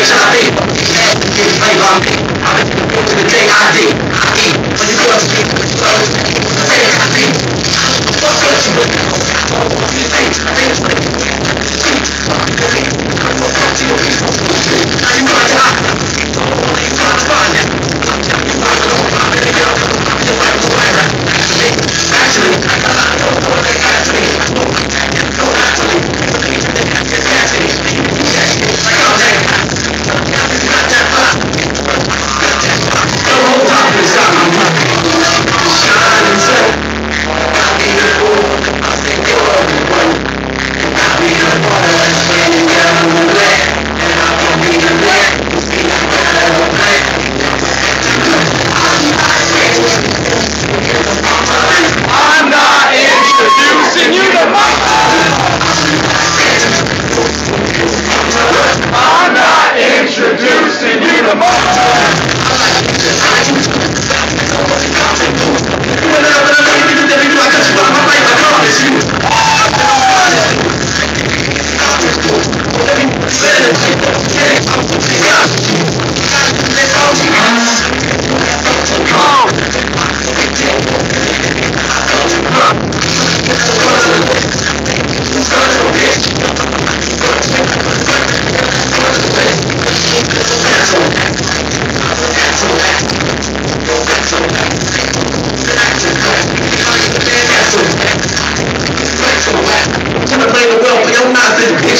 HIV, it's HIV, I'm been the JID, I eat, when you go to sleep,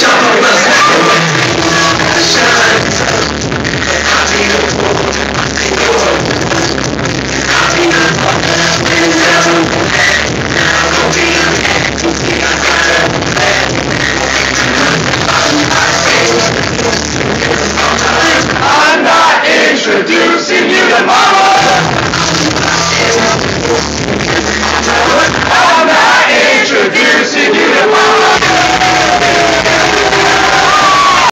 Shout out